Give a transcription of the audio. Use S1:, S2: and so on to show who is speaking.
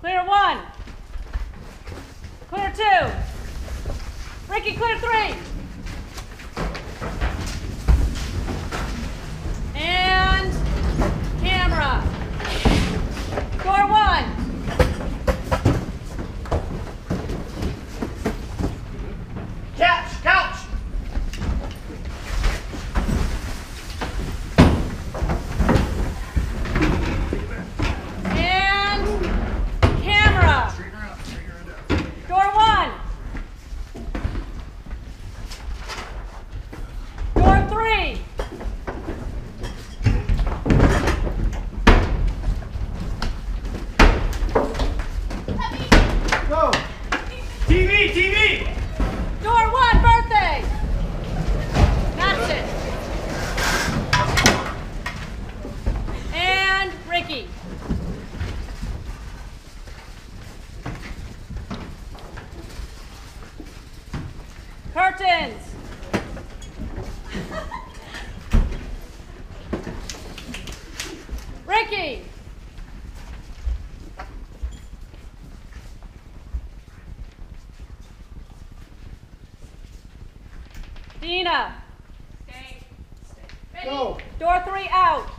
S1: Clear one. Clear two. Riki, clear three. And camera. Door one.
S2: Couch, couch.
S1: And camera. Door one. Door three.
S2: Go. TV, TV.
S1: Door one, birthday. That's it. And Riki. Curtains. Riki. Dina.
S2: Go.
S1: Door three out. Close the door.